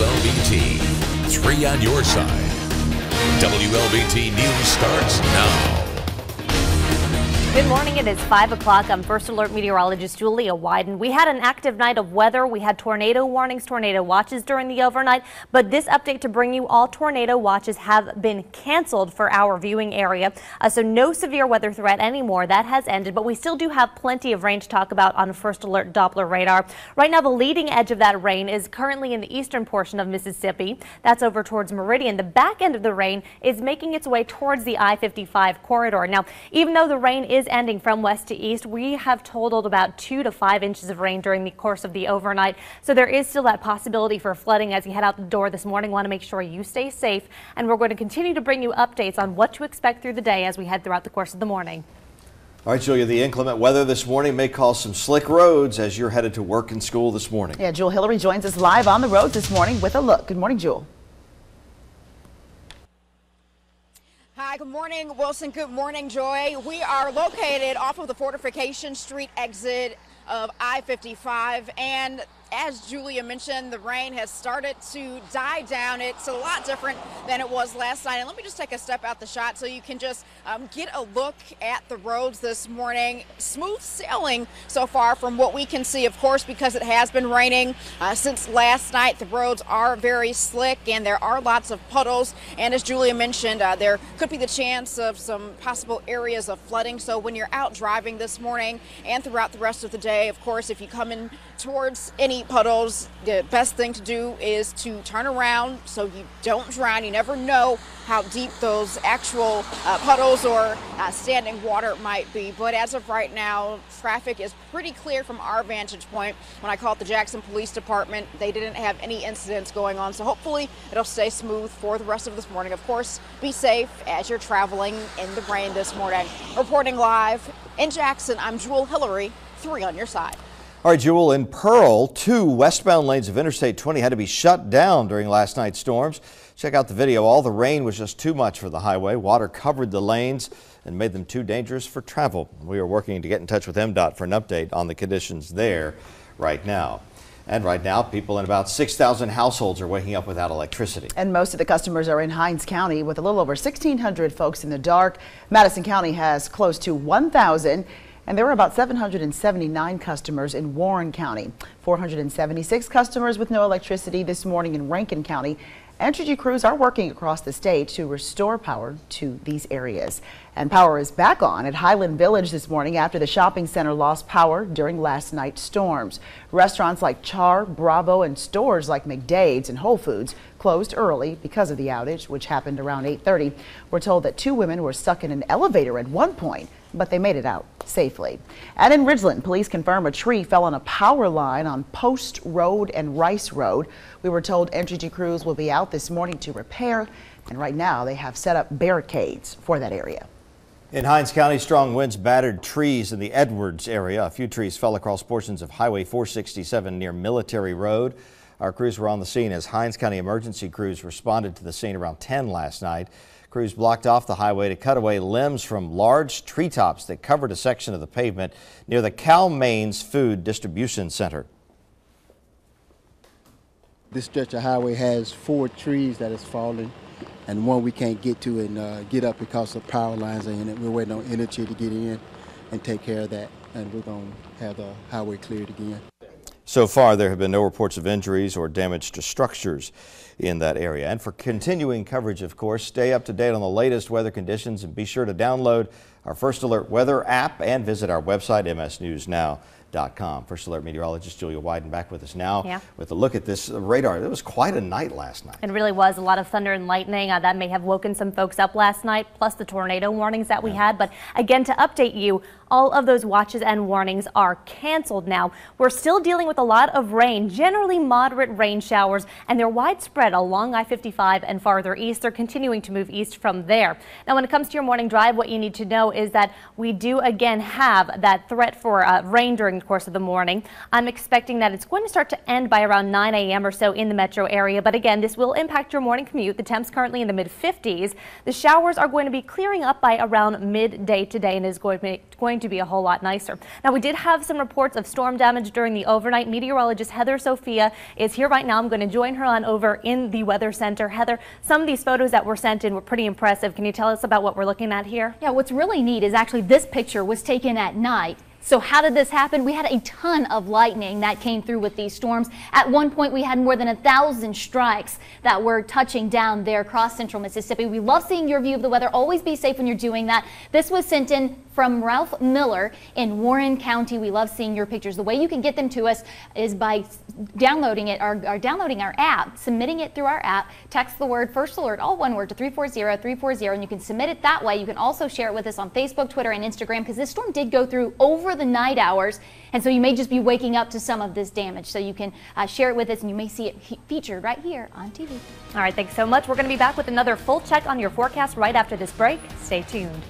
WLBT. Three on your side. WLBT News starts now. Good morning. It is 5 o'clock. I'm First Alert Meteorologist Julia Wyden. We had an active night of weather. We had tornado warnings, tornado watches during the overnight. But this update to bring you all tornado watches have been canceled for our viewing area. Uh, so no severe weather threat anymore. That has ended. But we still do have plenty of rain to talk about on First Alert Doppler radar. Right now, the leading edge of that rain is currently in the eastern portion of Mississippi. That's over towards Meridian. The back end of the rain is making its way towards the I-55 corridor. Now, even though the rain is is ending from west to east. We have totaled about two to five inches of rain during the course of the overnight. So there is still that possibility for flooding as you head out the door this morning. Want to make sure you stay safe. And we're going to continue to bring you updates on what to expect through the day as we head throughout the course of the morning. All right, Julia, the inclement weather this morning may cause some slick roads as you're headed to work and school this morning. Yeah, Jewel Hillary joins us live on the road this morning with a look. Good morning, Jewel. Good morning, Wilson. Good morning, Joy. We are located off of the Fortification Street exit of I-55 and as Julia mentioned, the rain has started to die down. It's a lot different than it was last night. And let me just take a step out the shot so you can just um, get a look at the roads this morning. Smooth sailing so far from what we can see, of course, because it has been raining uh, since last night. The roads are very slick and there are lots of puddles. And as Julia mentioned, uh, there could be the chance of some possible areas of flooding. So when you're out driving this morning and throughout the rest of the day, of course, if you come in towards any puddles, the best thing to do is to turn around so you don't drown. You never know how deep those actual uh, puddles or uh, standing water might be. But as of right now, traffic is pretty clear from our vantage point. When I called the Jackson Police Department, they didn't have any incidents going on. So hopefully it'll stay smooth for the rest of this morning. Of course, be safe as you're traveling in the rain this morning. Reporting live in Jackson, I'm Jewel Hillary, three on your side. All right, Jewel, in Pearl, two westbound lanes of Interstate 20 had to be shut down during last night's storms. Check out the video. All the rain was just too much for the highway. Water covered the lanes and made them too dangerous for travel. We are working to get in touch with MDOT for an update on the conditions there right now. And right now, people in about 6,000 households are waking up without electricity. And most of the customers are in Hinds County with a little over 1,600 folks in the dark. Madison County has close to 1,000 and there were about 779 customers in Warren County, 476 customers with no electricity this morning in Rankin County. Entergy crews are working across the state to restore power to these areas. And power is back on at Highland Village this morning after the shopping center lost power during last night's storms. Restaurants like Char, Bravo, and stores like McDade's and Whole Foods closed early because of the outage, which happened around 8.30. We're told that two women were stuck in an elevator at one point but they made it out safely. And in Ridgeland, police confirm a tree fell on a power line on Post Road and Rice Road. We were told Entergy crews will be out this morning to repair, and right now they have set up barricades for that area. In Hinds County, strong winds battered trees in the Edwards area. A few trees fell across portions of Highway 467 near Military Road. Our crews were on the scene as Hinds County emergency crews responded to the scene around 10 last night. Crews blocked off the highway to cut away limbs from large treetops that covered a section of the pavement near the Cal-Maine Foods Distribution Center. This stretch of highway has four trees that has fallen and one we can't get to and uh, get up because the power lines are in it. We're waiting on Entergy to get in and take care of that and we're going to have the highway cleared again. So far, there have been no reports of injuries or damage to structures in that area. And for continuing coverage, of course, stay up to date on the latest weather conditions and be sure to download our First Alert weather app and visit our website, msnewsnow.com. First Alert meteorologist Julia Wyden back with us now yeah. with a look at this radar. It was quite a night last night. It really was a lot of thunder and lightning. Uh, that may have woken some folks up last night, plus the tornado warnings that we yeah. had. But again, to update you, all of those watches and warnings are canceled now. We're still dealing with a lot of rain, generally moderate rain showers, and they're widespread along I-55 and farther east. They're continuing to move east from there. Now, when it comes to your morning drive, what you need to know is that we do again have that threat for uh, rain during the course of the morning. I'm expecting that it's going to start to end by around 9 a.m. or so in the metro area. But again, this will impact your morning commute. The temps currently in the mid 50s. The showers are going to be clearing up by around midday today and is going to be, going to be a whole lot nicer. Now, we did have some reports of storm damage during the overnight. Meteorologist Heather Sophia is here right now. I'm going to join her on over in the Weather Center. Heather, some of these photos that were sent in were pretty impressive. Can you tell us about what we're looking at here? Yeah, what's really neat is actually this picture was taken at night. So how did this happen? We had a ton of lightning that came through with these storms. At one point, we had more than a thousand strikes that were touching down there across central Mississippi. We love seeing your view of the weather. Always be safe when you're doing that. This was sent in from Ralph Miller in Warren County. We love seeing your pictures. The way you can get them to us is by downloading it or, or downloading our app, submitting it through our app. Text the word first alert, all one word, to 340-340, and you can submit it that way. You can also share it with us on Facebook, Twitter, and Instagram because this storm did go through over the night hours, and so you may just be waking up to some of this damage. So you can uh, share it with us, and you may see it featured right here on TV. All right, thanks so much. We're going to be back with another full check on your forecast right after this break. Stay tuned.